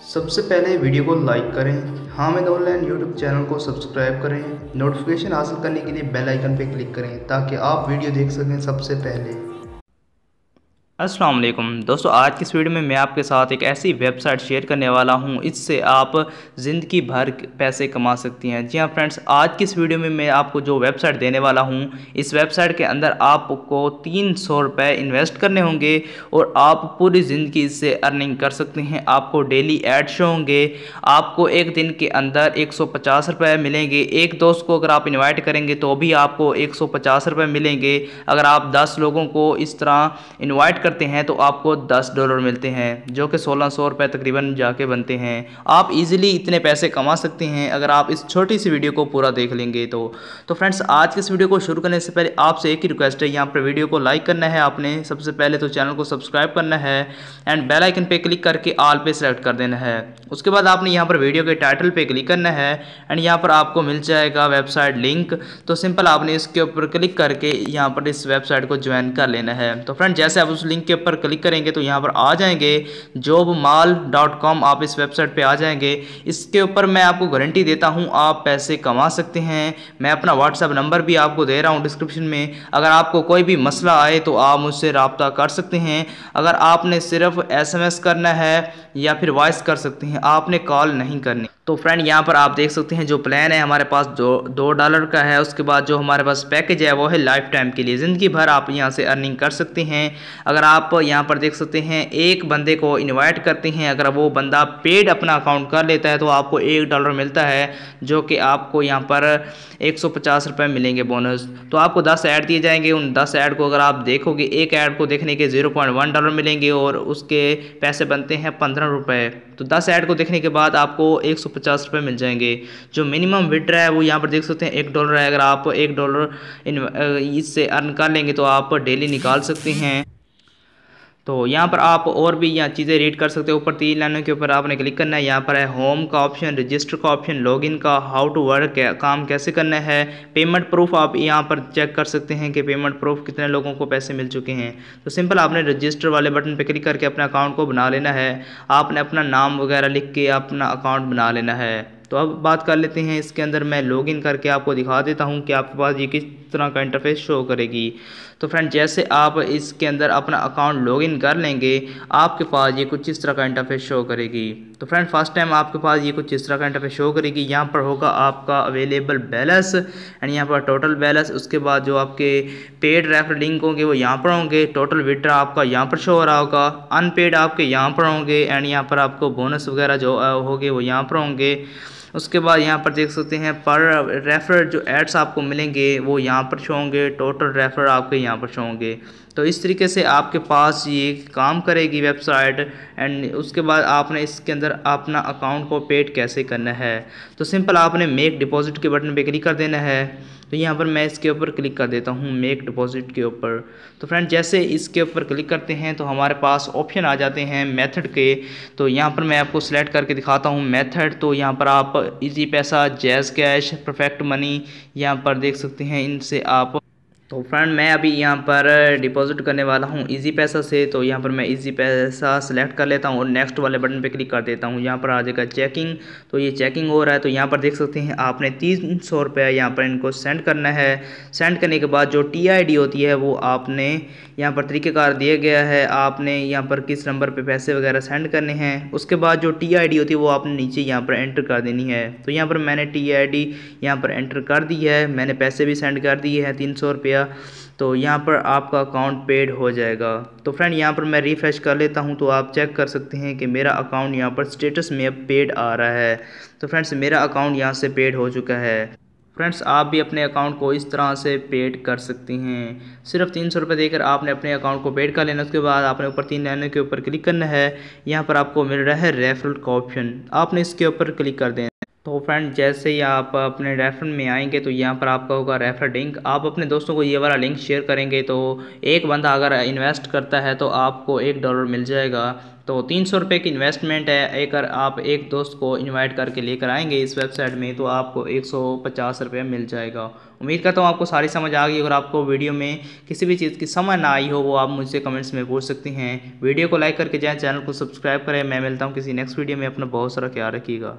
सबसे पहले वीडियो को लाइक करें। हामिद ऑनलाइन यूट्यूब चैनल को सब्सक्राइब करें। नोटिफिकेशन हासिल करने के लिए बेल आइकन पर क्लिक करें ताकि आप वीडियो देख सकें सबसे पहले। अस्सलाम वालेकुम। दोस्तों, आज की इस वीडियो में मैं आपके साथ एक ऐसी वेबसाइट शेयर करने वाला हूँ, इससे आप ज़िंदगी भर पैसे कमा सकती हैं। जी हाँ फ्रेंड्स, आज की इस वीडियो में मैं आपको जो वेबसाइट देने वाला हूँ, इस वेबसाइट के अंदर आपको तीन सौ रुपये इन्वेस्ट करने होंगे और आप पूरी ज़िंदगी इससे अर्निंग कर सकते हैं। आपको डेली ऐड शो होंगे, आपको एक दिन के अंदर एक सौ मिलेंगे। एक दोस्त को अगर आप इन्वाइट करेंगे तो भी आपको एक सौ मिलेंगे। अगर आप दस लोगों को इस तरह इन्वाइट करते हैं तो आपको दस डॉलर मिलते हैं, जो कि सोलह सौ रुपये तकरीबन जाके बनते हैं। आप इजीली इतने पैसे कमा सकते हैं, अगर आप इस छोटी सी वीडियो को पूरा देख लेंगे तो। तो फ्रेंड्स आज के इस वीडियो को शुरू करने से पहले आपसे एक ही रिक्वेस्ट है, यहाँ पर वीडियो को लाइक करना है आपने। सबसे पहले तो चैनल को सब्सक्राइब करना है एंड बेल आइकन पे क्लिक करके आल पे सेलेक्ट कर देना है। उसके बाद आपने यहाँ पर वीडियो के टाइटल पे क्लिक करना है एंड यहाँ पर आपको मिल जाएगा वेबसाइट लिंक तो सिंपल आपने इसके ऊपर क्लिक करके यहाँ पर इस वेबसाइट को ज्वाइन कर लेना है। तो फ्रेंड जैसे आप उस लिंक के ऊपर क्लिक करेंगे तो यहाँ पर आ जाएँगे। जॉब माल डॉट कॉम आप इस वेबसाइट पे आ जाएँगे। इसके ऊपर मैं आपको गारंटी देता हूँ, आप पैसे कमा सकते हैं। मैं अपना व्हाट्सएप नंबर भी आपको दे रहा हूँ डिस्क्रिप्शन में। अगर आपको कोई भी मसला आए तो आप मुझसे रबता कर सकते हैं। अगर आपने सिर्फ़ एसएमएस करना है या फिर वॉइस कर सकते हैं, आपने कॉल नहीं करनी। तो फ्रेंड यहाँ पर आप देख सकते हैं जो प्लान है, हमारे पास दो दो डॉलर का है, उसके बाद जो हमारे पास पैकेज है, वो है लाइफ टाइम के लिए। ज़िंदगी भर आप यहाँ से अर्निंग कर सकते हैं। अगर आप यहाँ पर देख सकते हैं, एक बंदे को इनवाइट करते हैं, अगर वो बंदा पेड अपना अकाउंट कर लेता है तो आपको एक डॉलर मिलता है, जो कि आपको यहाँ पर एक सौ मिलेंगे बोनस तो आपको दस ऐड दिए जाएँगे। उन दस ऐड को अगर आप देखोगे, एक ऐड को देखने के ज़ीरो डॉलर मिलेंगे और उसके पैसे बनते हैं पंद्रह तो दस ऐड को देखने के बाद आपको एक सौ पचास रुपये मिल जाएँगे। जो मिनिमम विड्रा है, वो यहाँ पर देख सकते हैं, एक डॉलर है। अगर आप एक डॉलर इससे अर्न कर लेंगे तो आप डेली निकाल सकते हैं। तो यहाँ पर आप और भी यहाँ चीज़ें रीड कर सकते हो। ऊपर तीन लाइनों के ऊपर आपने क्लिक करना है। यहाँ पर है होम का ऑप्शन रजिस्टर का ऑप्शन लॉगिन का हाउ टू वर्क काम कैसे करना है। पेमेंट प्रूफ आप यहाँ पर चेक कर सकते हैं कि पेमेंट प्रूफ कितने लोगों को पैसे मिल चुके हैं। तो सिंपल आपने रजिस्टर वाले बटन पर क्लिक करके अपने अकाउंट को बना लेना है। आपने अपना नाम वगैरह लिख के अपना अकाउंट बना लेना है। तो अब बात कर लेते हैं इसके अंदर मैं लॉगिन करके आपको दिखा देता हूँ कि आपके पास ये किस तरह का इंटरफेस शो करेगी। तो फ्रेंड जैसे आप इसके अंदर अपना अकाउंट लॉगिन कर लेंगे, आपके पास ये कुछ इस तरह का इंटरफेस शो करेगी। तो फ्रेंड फ़र्स्ट टाइम आपके पास ये कुछ इस तरह का इंटरफेस शो करेगी। यहाँ पर होगा आपका अवेलेबल बैलेंस एंड यहाँ पर टोटल बैलेंस उसके बाद जो आपके पेड रेफर लिंक होंगे वो यहाँ पर होंगे। टोटल विड्रा आपका यहाँ पर शो हो रहा होगा। अनपेड आपके यहाँ पर होंगे एंड यहाँ पर आपको बोनस वगैरह जो होंगे वो यहाँ पर होंगे। उसके बाद यहाँ पर देख सकते हैं पर रेफर जो एड्स आपको मिलेंगे, वो यहाँ पर शो होंगे टोटल रेफर आपके यहाँ पर शो होंगे। तो इस तरीके से आपके पास ये काम करेगी वेबसाइट एंड उसके बाद आपने इसके अंदर अपना अकाउंट को पेड कैसे करना है। तो सिंपल आपने मेक डिपॉजिट के बटन पर क्लिक कर देना है। तो यहाँ पर मैं इसके ऊपर क्लिक कर देता हूँ मेक डिपॉजिट के ऊपर। तो फ्रेंड जैसे इसके ऊपर क्लिक करते हैं तो हमारे पास ऑप्शन आ जाते हैं मेथड के। तो यहाँ पर मैं आपको सिलेक्ट करके दिखाता हूँ मेथड तो यहाँ पर आप इजी पैसा जैज़ कैश परफेक्ट मनी यहाँ पर देख सकते हैं, इनसे आप तो फ्रेंड मैं अभी यहाँ पर डिपॉजिट करने वाला हूँ इजी पैसा से तो यहाँ पर मैं इजी पैसा सेलेक्ट कर लेता हूँ और नेक्स्ट वाले बटन पे क्लिक कर देता हूँ। यहाँ पर आ जाएगा चेकिंग तो ये चेकिंग हो रहा है तो यहाँ पर देख सकते हैं, आपने तीन सौ रुपये यहाँ पर इनको सेंड करना है। सेंड करने के बाद जो टीआईडी होती है, वो आपने यहाँ पर तरीक़ेकार दिया गया है। आपने यहाँ पर किस नंबर पर पैसे वगैरह सेंड करने हैं, उसके बाद जो टीआईडी होती है, वो आपने नीचे यहाँ पर एंटर कर देनी है। तो यहाँ पर मैंने टी आई यहाँ पर एंटर कर दी है, मैंने पैसे भी सेंड कर दिए हैं, तीन सौ रुपया। तो यहाँ पर आपका अकाउंट पेड हो जाएगा। तो फ्रेंड यहाँ पर मैं रिफ़्रेश कर लेता हूँ तो आप चेक कर सकते हैं कि मेरा अकाउंट यहाँ पर स्टेटस में अब पेड आ रहा है। तो फ्रेंड्स मेरा अकाउंट यहाँ से पेड हो चुका है। फ्रेंड्स आप भी अपने अकाउंट को इस तरह से पेड कर सकती हैं। सिर्फ़ तीन सौ रुपये देकर आपने अपने अकाउंट को पेड कर लेना, उसके बाद आपने ऊपर तीन लाइनों के ऊपर क्लिक करना है। यहाँ पर आपको मिल रहा है रेफरल का ऑप्शन आपने इसके ऊपर क्लिक कर देना। तो फ्रेंड, जैसे ही आप अपने रेफर में आएँगे तो यहाँ पर आपका होगा रेफर लिंक। आप अपने दोस्तों को ये वाला लिंक शेयर करेंगे तो एक बंदा अगर इन्वेस्ट करता है तो आपको एक डॉलर मिल जाएगा। तो तीन सौ रुपये की इन्वेस्टमेंट है अगर आप एक दोस्त को इनवाइट करके लेकर आएँगे इस वेबसाइट में तो आपको एक सौ पचास रुपये मिल जाएगा। उम्मीद करता हूँ आपको सारी समझ आ गई अगर आपको वीडियो में किसी भी चीज़ की समझ ना आई हो, वो आप मुझसे कमेंट्स में पूछ सकती हैं। वीडियो को लाइक करके जाएँ, चैनल को सब्सक्राइब करें। मैं मिलता हूँ किसी नेक्स्ट वीडियो में। अपना बहुत सारा ख्याल रखिएगा।